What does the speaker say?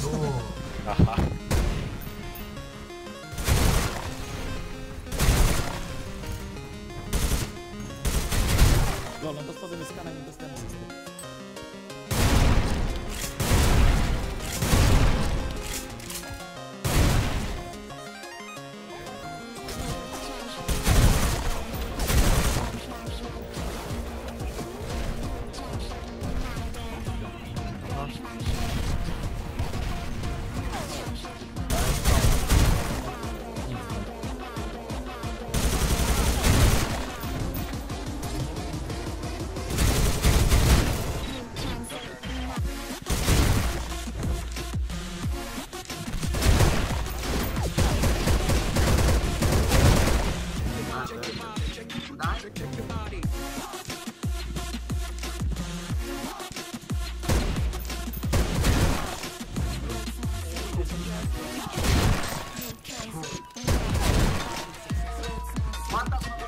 Aha. Lolo, pod spodem jest kanał niedostępny. Mata,